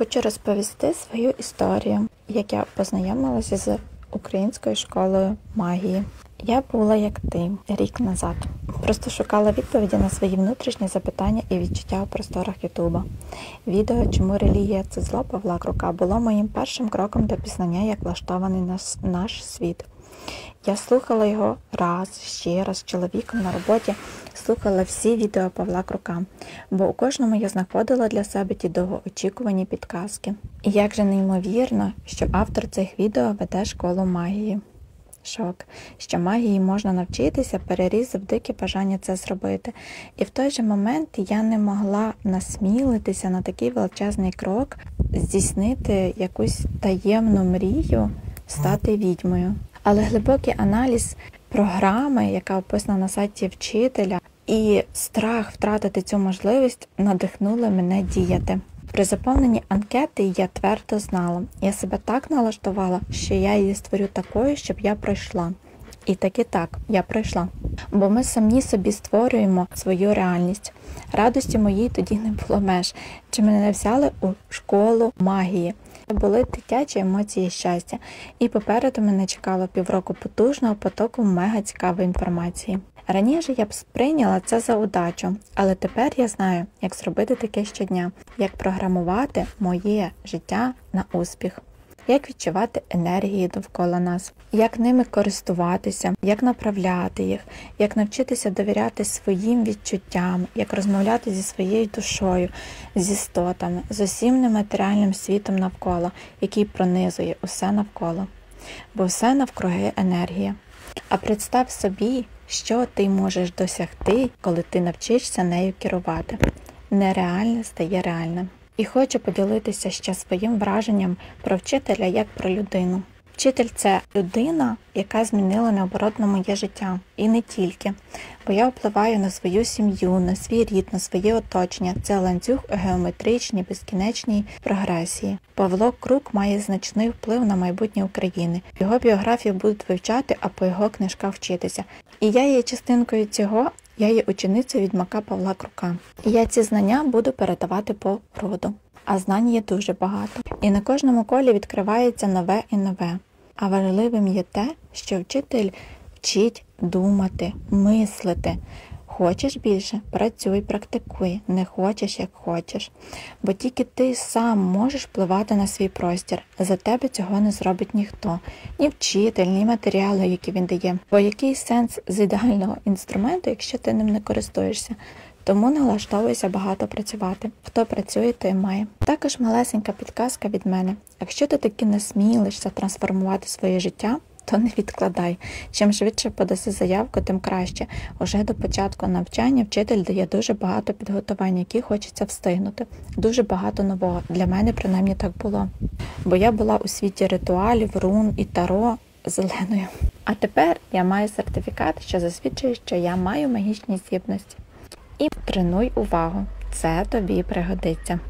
Хочу розповісти свою історію, як я познайомилася з українською школою магії. Я була як ти рік назад. Просто шукала відповіді на свої внутрішні запитання і відчуття у просторах Ютуба. Відео Чому релігія це зло Павла Крука було моїм першим кроком до пізнання, як влаштований наш, наш світ. Я слухала його раз, ще раз з чоловіком на роботі, слухала всі відео Павла Крука, бо у кожному я знаходила для себе ті довгоочікувані підказки. І як же неймовірно, що автор цих відео веде школу магії. Шок, що магії можна навчитися, перерізав дике бажання це зробити. І в той же момент я не могла насмілитися на такий величезний крок, здійснити якусь таємну мрію, стати відьмою. Але глибокий аналіз програми, яка описана на сайті вчителя, і страх втратити цю можливість надихнули мене діяти. При заповненні анкети я твердо знала, я себе так налаштувала, що я її створю такою, щоб я пройшла. І таки так, я пройшла. Бо ми самі собі створюємо свою реальність. Радості моїй тоді не було меж, чи мене не взяли у школу магії. Були дитячі емоції щастя, і попереду мене чекало півроку потужного потоку мега цікавої інформації. Раніше я б сприйняла це за удачу, але тепер я знаю, як зробити таке щодня, як програмувати моє життя на успіх, як відчувати енергії довкола нас, як ними користуватися, як направляти їх, як навчитися довіряти своїм відчуттям, як розмовляти зі своєю душою, з істотами, з усім нематеріальним світом навколо, який пронизує усе навколо. Бо все навкруги енергія. А представ собі, що ти можеш досягти, коли ти навчишся нею керувати. Нереальне стає реальним. І хочу поділитися ще своїм враженням про вчителя як про людину. Вчитель це людина, яка змінила необоротно моє життя, і не тільки, бо я впливаю на свою сім'ю, на свій рід, на своє оточення. Це ланцюг у геометричній, безкінечній прогресії. Павло Крук має значний вплив на майбутнє України. Його біографію будуть вивчати, а по його книжках вчитися. І я є частинкою цього. Я є ученицею відьмака Павла Крука. Я ці знання буду передавати по роду. А знань є дуже багато. І на кожному колі відкривається нове і нове. А важливим є те, що вчитель вчить думати, мислити. Хочеш більше, працюй, практикуй, не хочеш, як хочеш. Бо тільки ти сам можеш впливати на свій простір. За тебе цього не зробить ніхто, ні вчитель, ні матеріали, які він дає. Бо який сенс з ідеального інструменту, якщо ти ним не користуєшся? Тому налаштовуйся багато працювати. Хто працює, той має. Також малесенька підказка від мене. Якщо ти таки не смілишся трансформувати своє життя, то не відкладай. Чим швидше подаси заявку, тим краще. Уже до початку навчання вчитель дає дуже багато підготувань, які хочеться встигнути. Дуже багато нового. Для мене принаймні так було. Бо я була у світі ритуалів, рун і таро зеленою. А тепер я маю сертифікат, що засвідчує, що я маю магічні здібності. І тренуй увагу, це тобі пригодиться.